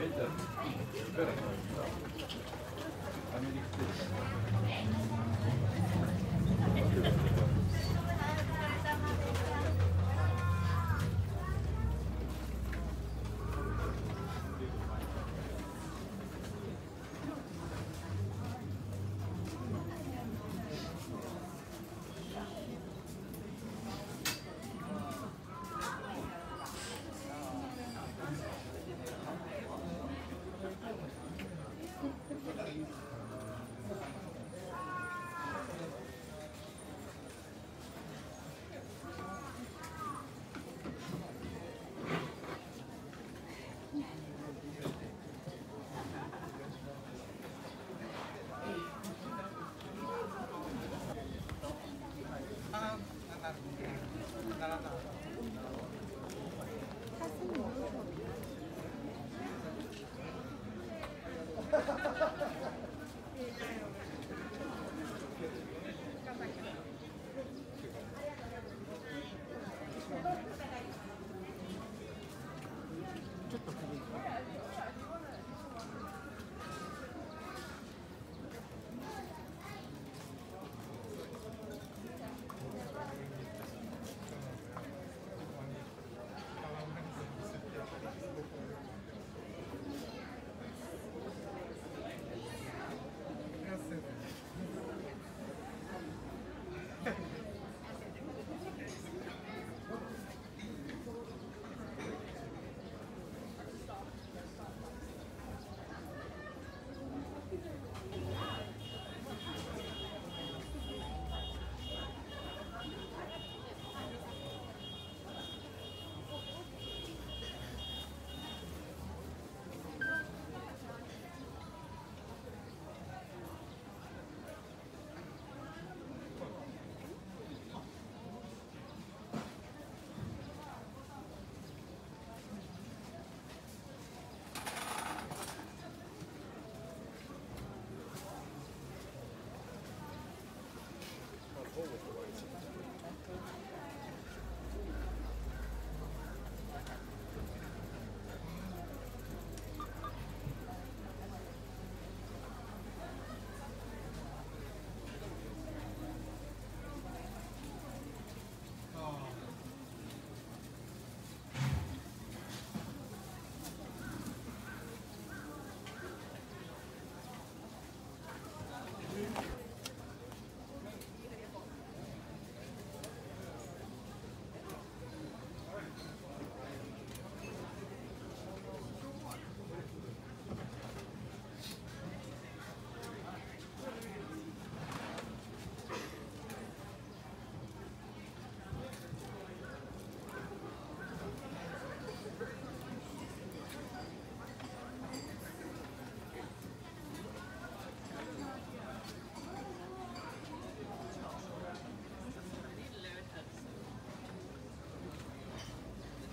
そ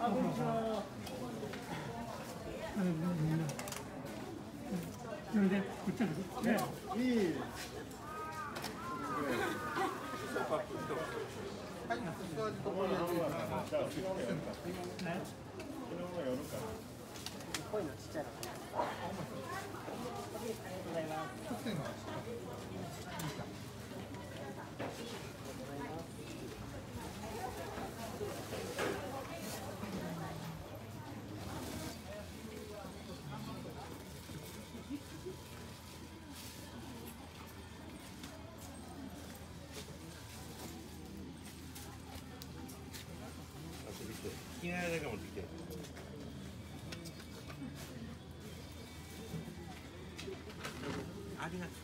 こ。ういうのちっちゃいの。ありがとうございます。い持ってきて。ありがとう。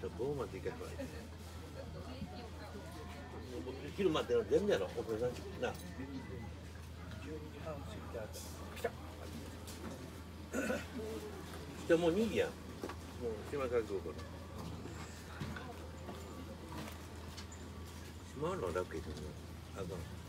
ちょっとどうまでいけばいい昼までの出んやろお父さんな来てもう2時やん。もう島崎空港島の楽園にあかん。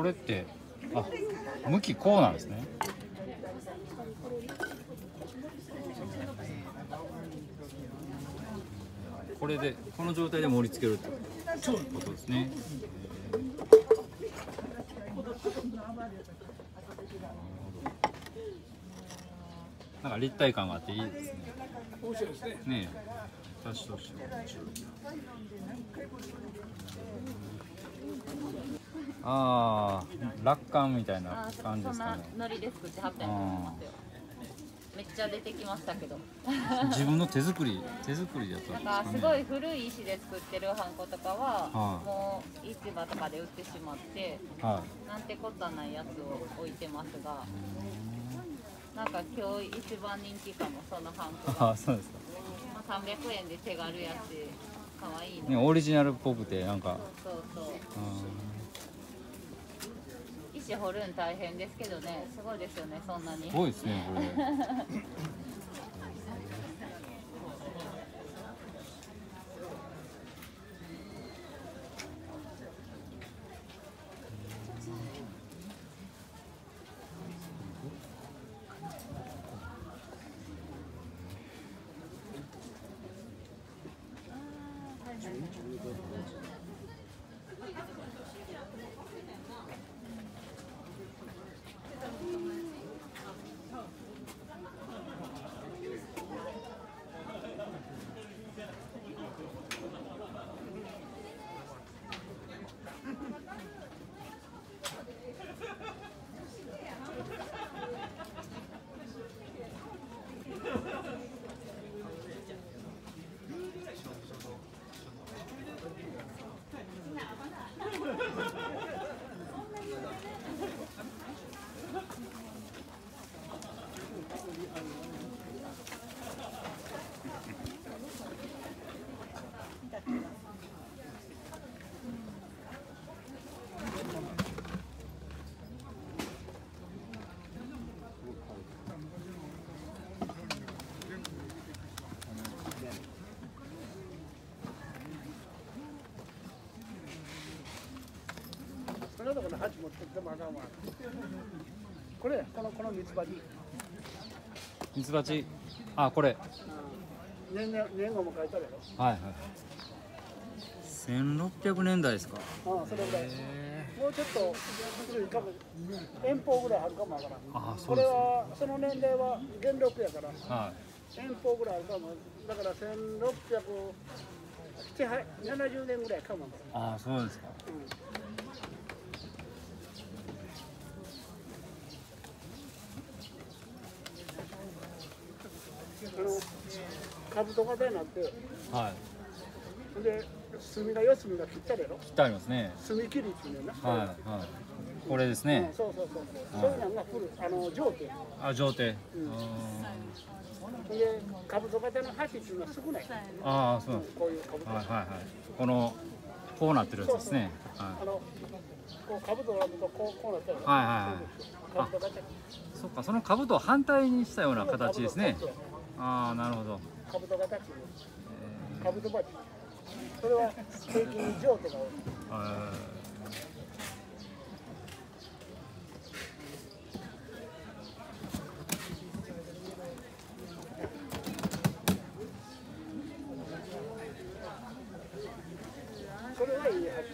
これってあ向きこうなんですねこれでこの状態で盛り付けるってことですねなんか立体感があっていいですね。面白いですね。ねえ、私としては面白い。ああ楽観みたいな感じですかね。ノリで作ってはったんやと思いますよめっちゃ出てきましたけど。自分の手作り手作りだったなんんですかね。かすごい古い石で作ってるハンコとかは、はい。もう市場とかで売ってしまってはい。なんてことはないやつを置いてますがなんか今日一番人気かもそのハンコが、ああそうですか。まあ、300円で手軽やし可愛いの、ねオリジナルっぽくてなんか。そうそうう。石掘るん大変ですけどね。すごいですよねそんなに。んすごいですねこれ これこのこのミツバチミツバチあこれ。年々年号も書いてあるやろはいはい。1600年代ですか？ああそれぐらいへもうちょっと古いかも。遠方ぐらいあるかもわからん。あそこれうですね。はその年齢は元禄やから。はい。遠方ぐらいあるかも。だから1670年ぐらいかも。わからんあそうですかあの兜型になってはい。で墨が四隅が切ったやろ？切ってありますね。墨切りっていうねはいはい。これですね。うん、そうそうそうそう。そういうのが古いあの上手あ上手で兜型の箸っていうのは少ない。ああそうなんです。こういう兜はいはいはい。このこうなってるやつですね。はあのこう兜を編むとこうこうなったらはいはいはい。そっか。その兜を反対にしたような形ですねああなるほど。兜型っていうえ兜鉢それは平均に上手が多いそれはいい箸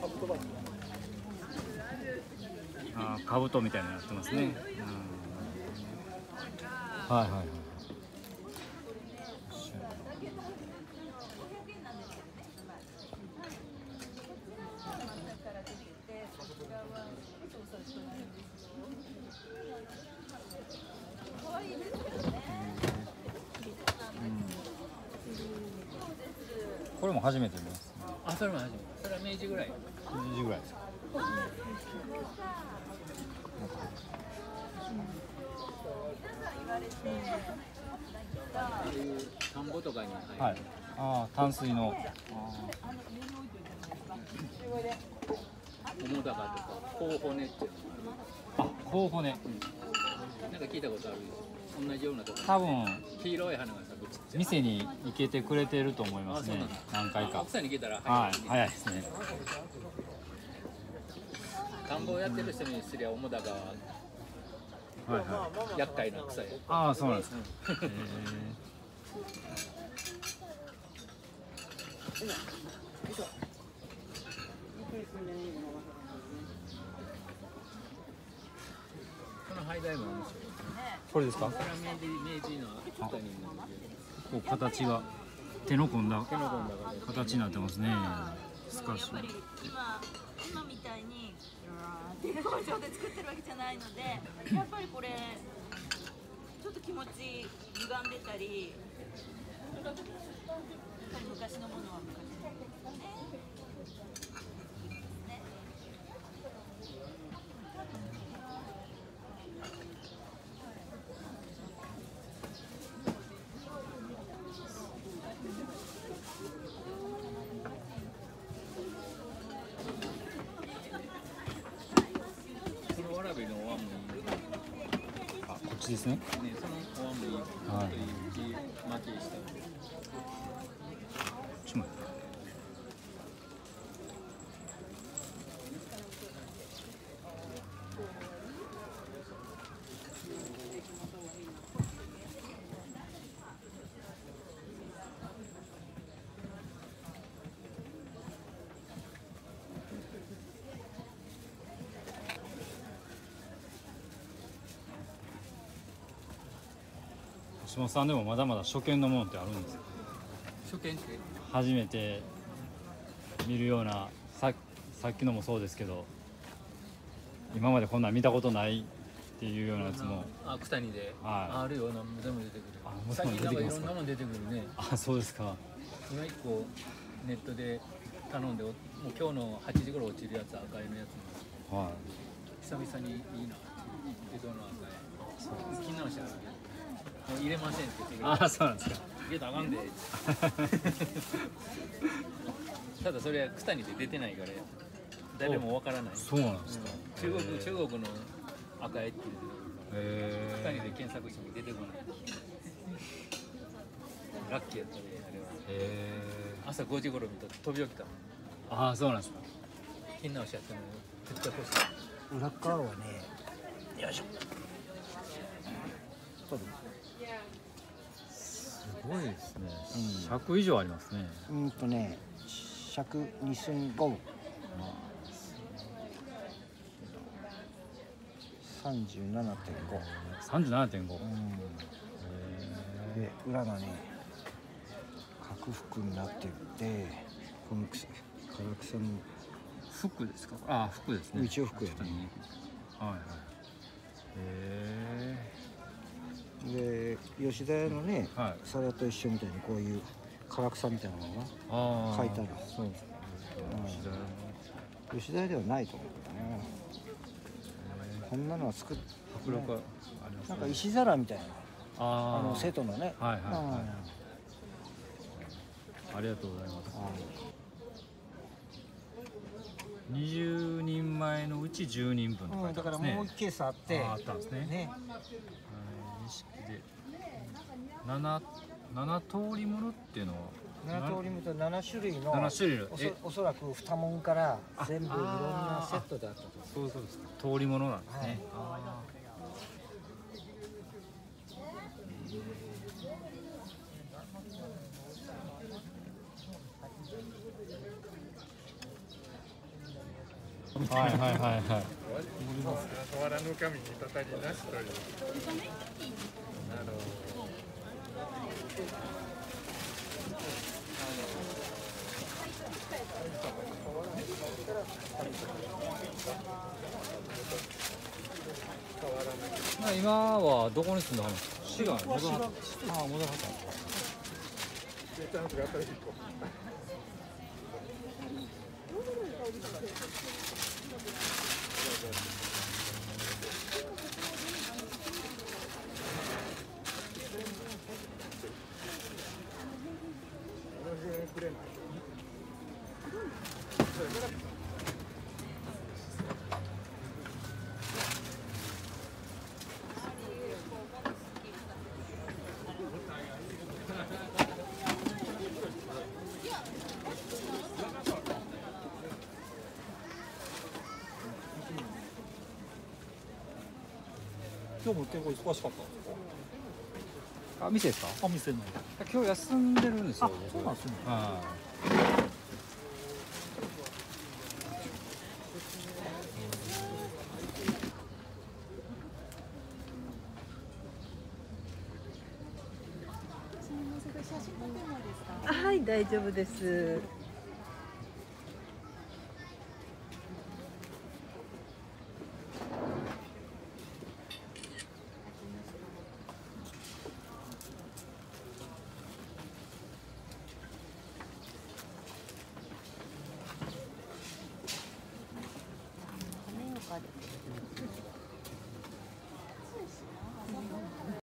兜鉢ー。あー兜みたいになってますね。はいはいはい。これも初めて見ますあそれも初めて。それは明治ぐらい。2時ぐらいですか田んぼとかに入るはいああ淡水の桃高とか甲骨ってあ候補ねのなんか聞いたことある同じようなところ多分黄色い花が咲く店に行けてくれてると思いますね何回か奥さんに聞いたら早い、ねはい早いですね田んぼやってる人にすりゃ桃高ははいはい。厄介な草やああ。そうなんですか。へこのハイダイブも面白いこれですか？こう形が手の込んだ形形になってますね。スカッシュ。今今みたいに工場で作ってるわけじゃないのでやっぱりこれちょっと気持ち歪んでたりやっぱり昔のものは昔。のね黒わらびのお椀もいいあこっちですね。ねそのお椀もいいちょっといい巻きしたちょっと待って橋本さんでもまだまだ初見のものってあるんですか？初見って初めて見るようなささっきのもそうですけど今までこんなん見たことないっていうようなやつも。あ九谷で、はい。あるよ何も全部出てくる。あもう最近なんかいろんなもん出てくるね。あそうですか。今一個ネットで頼んでおもう今日の8時頃落ちるやつ赤いのやつは久々にいいな。江戸の赤い？気直しあるけどもう入れませんって言っていくれあそうなんですか。入れたらあかんで。ただそれは九谷で出てないから誰もわからない。そうなんですか。中国へー。中国の赤いって言ってへ九谷で検索しても出てこない。ラッキーやったねあれは。え朝5時頃見たら飛び起きたああそうなんですか。金直しやっても絶対欲しい裏側はねよいしょごいですね、100以上ありますね。うんとね尺2寸5分。37.5 37.5うん。で裏がね角服になっててこの草唐草の服ですか？あ服ですね。一応服やね。はいはい。へで吉田屋のね、はい。皿と一緒みたいにこういう唐草みたいなのが書いてある。そうですかうん。吉田屋。ではないと思うけどね。こんなのは作っ迫力ありますね。なんか石皿みたいな。あの瀬戸のね。はいはいはい。うん。ありがとうございます。あ20人前のうち10人分と書うんだからいてあるんですねもう一ケースあってああったんですね。ね 7, 七通りものっていうのは？七通りもと七種類の七種類の。おそらく2門から全部いろんなセットであったとそうそうです通りものなんですね、はい。はいはいはいはい。今はどこに住んではるんですか滋賀に戻らはったああ戻らはったんですかチャンスがあったら引っ越す今日も結構忙しかったんですか？あ店ですか？お店の。今日休んでるんですよ。あそうなんですね。はい。はい大丈夫です